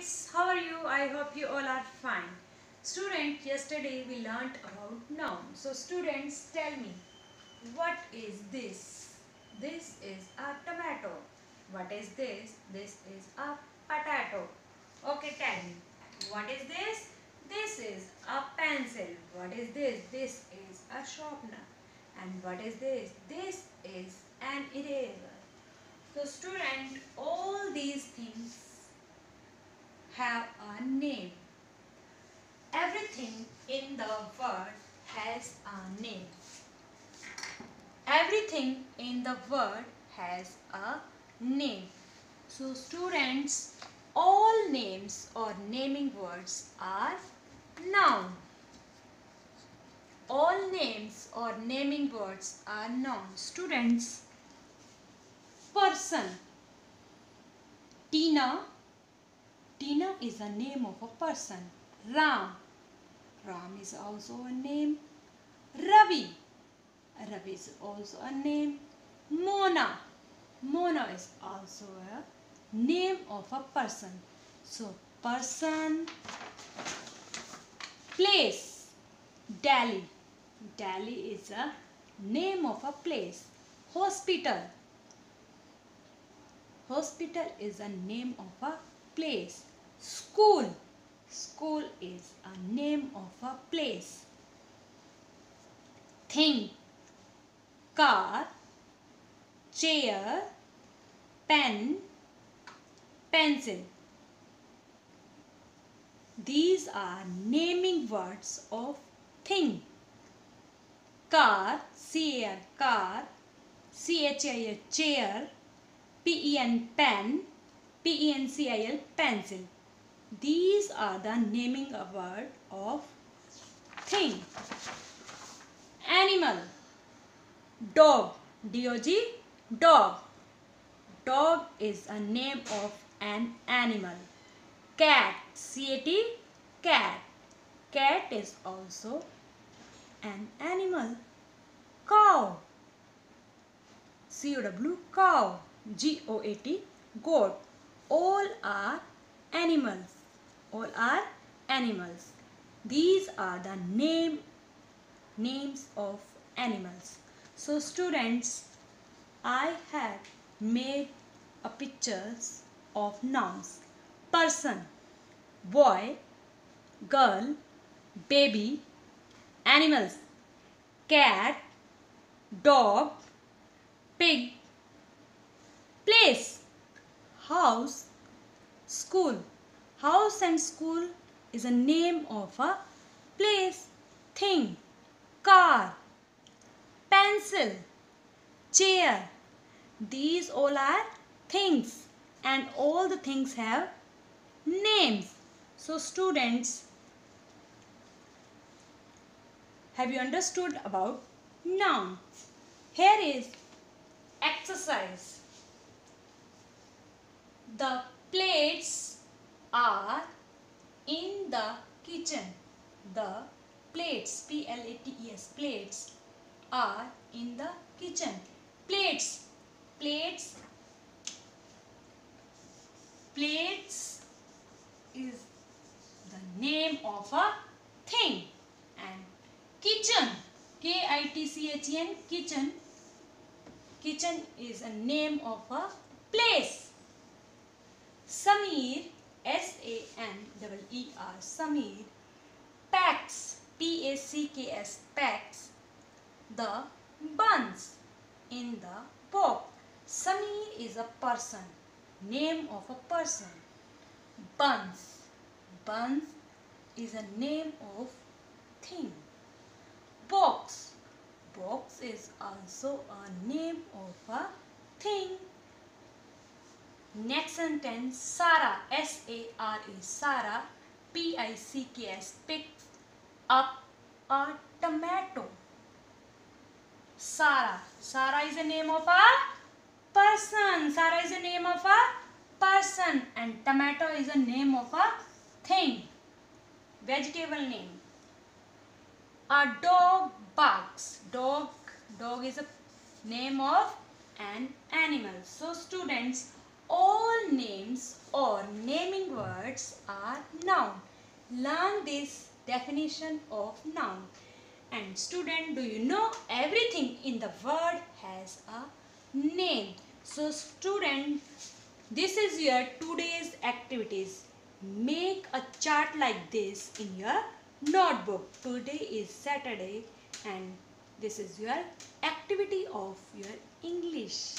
students, how are you? I hope you all are fine. Student, yesterday we learnt about noun. So students, tell me, what is this? This is a tomato. What is this? This is a potato. Okay, tell me, what is this? This is a pencil. What is this? This is a sharpener. And what is this? This is an eraser. So student, all these things have a name. Everything in the world has a name. Everything in the world has a name. So students, all names or naming words are noun. All names or naming words are noun. Students, person. Tina. Tina is a name of a person. Ram. Ram is also a name. Ravi. Ravi is also a name. Mona. Mona is also a name of a person. So, person. Place. Delhi. Delhi is a name of a place. Hospital. Hospital is a name of a place. School. School is a name of a place. Thing. Car. Chair. Pen. Pencil. These are naming words of thing. Car, C-A-R, car, C-H-I-A, chair, P-E-N, pen, P-E-N-C-I-L, pencil. These are the naming a word of thing. Animal, dog, D-O-G, dog. Dog is a name of an animal. Cat, C-A-T, cat. Cat is also an animal. Cow, C-O-W, cow. G-O-A-T, goat. All are animals. All are animals. These are the name names of animals. So students, I have made a pictures of nouns. Person, boy, girl, baby, animals, cat, dog, pig, place, house, school. House and school is a name of a place, thing, car, pencil, chair. These all are things and all the things have names. So students, have you understood about noun? Here is exercise. The plates are in the kitchen. The plates, P-L-A-T-E-S, plates are in the kitchen. Plates, plates, plates is the name of a thing and kitchen, K-I-T-C-H-E-N, kitchen, kitchen is a name of a place. Sameer, S-A-M-E-E-R, Sameer, packs, P-A-C-K-S, packs the buns in the pop. Sameer is a person, name of a person. Buns, buns is a name of thing. Box, box is also a name of a thing. Next sentence, Sara, S-A-R-A, Sara, P-I-C-K-S, picks up a tomato. Sara, Sara is the name of a person. Sara is the name of a person and tomato is the name of a thing. Vegetable name. A dog barks. Dog, dog is a name of an animal. So students, all names or naming words are noun. Learn this definition of noun. And student, do you know everything in the word has a name. So student, this is your today's activities. Make a chart like this in your notebook. Today is Saturday and this is your activity of your English.